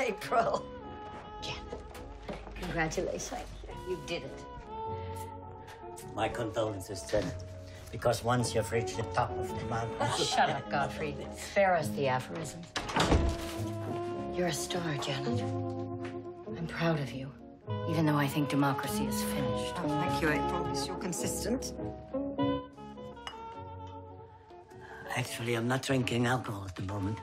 April. Janet, congratulations. You did it. My condolences, Janet. Because once you've reached the top of the mountain. Oh, shut up, Godfrey. Spare us the aphorisms. You're a star, Janet. I'm proud of you, even though I think democracy is finished. Oh, thank you, April. Yes, You're consistent. Actually, I'm not drinking alcohol at the moment.